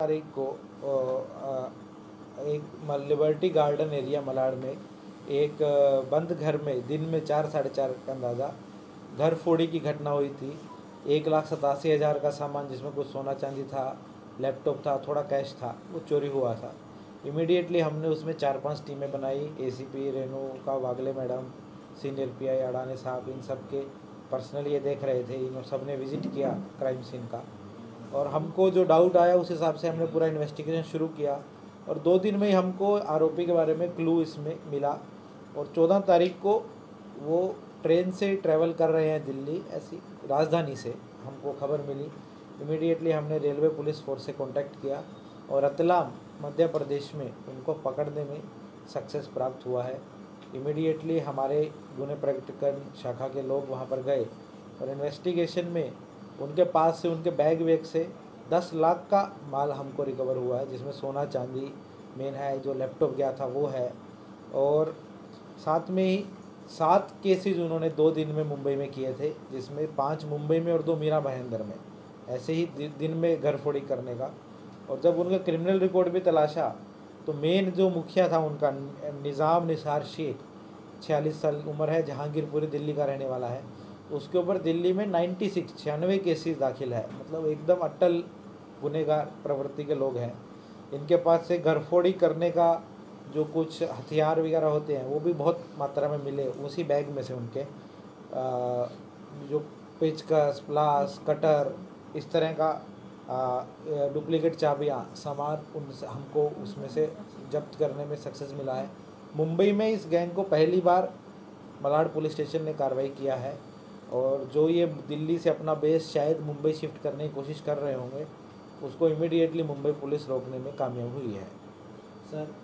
तारीख को एक लिबर्टी गार्डन एरिया मलाड में, एक बंद घर में, दिन में चार, साढ़े चार का अंदाज़ा, घर फोड़ी की घटना हुई थी। एक लाख सतासी हज़ार का सामान जिसमें कुछ सोना चांदी था, लैपटॉप था, थोड़ा कैश था, वो चोरी हुआ था। इमीडिएटली हमने उसमें चार पाँच टीमें बनाई ACP Renuka Wagle madam, senior PI Adane साहब, इन सब के पर्सनली ये देख रहे थे, इन सबने विज़िट किया क्राइम सीन का। और हमको जो डाउट आया, उस हिसाब से हमने पूरा इन्वेस्टिगेशन शुरू किया। और दो दिन में ही हमको आरोपी के बारे में क्लू इसमें मिला। और चौदह तारीख को वो ट्रेन से ट्रैवल कर रहे हैं दिल्ली, ऐसी राजधानी से हमको खबर मिली। इमीडिएटली हमने रेलवे पुलिस फोर्स से कांटेक्ट किया और रतलाम, मध्य प्रदेश में उनको पकड़ने में सक्सेस प्राप्त हुआ है। इमीडिएटली हमारे गुने प्रकटन शाखा के लोग वहाँ पर गए और इन्वेस्टिगेशन में उनके पास से, उनके बैग वैग से दस लाख का माल हमको रिकवर हुआ है, जिसमें सोना, चांदी मेन है, जो लैपटॉप गया था, वो है। और साथ में ही सात केसेस उन्होंने दो दिन में मुंबई में किए थे, जिसमें पाँच मुंबई में और दो मीरा महेंद्र में। ऐसे ही दिन में घर फोड़ी करने का। और जब उनका क्रिमिनल रिकॉर्ड भी तलाशा तो मेन जो मुखिया था उनका, निज़ाम निसार शेख, छियालीस साल उम्र है, जहांगीरपुरी, दिल्ली का रहने वाला है उसके ऊपर दिल्ली में 96 सिक्स छियानवे केसेस दाखिल है। मतलब एकदम अटल गुनेगार प्रवृत्ति के लोग हैं। इनके पास से घरफोड़ी करने का जो कुछ हथियार वगैरह होते हैं वो भी बहुत मात्रा में मिले उसी बैग में से उनके। आ, जो पेचकस प्लास कटर इस तरह का डुप्लीकेट चाबियाँ सामान उन हमको उसमें से जब्त करने में सक्सेस मिला है। मुंबई में इस गैंग को पहली बार मलाड पुलिस स्टेशन ने कार्रवाई किया है। और जो ये दिल्ली से अपना बेस शायद मुंबई शिफ्ट करने की कोशिश कर रहे होंगे, उसको इमीडिएटली मुंबई पुलिस रोकने में कामयाब हुई है। सर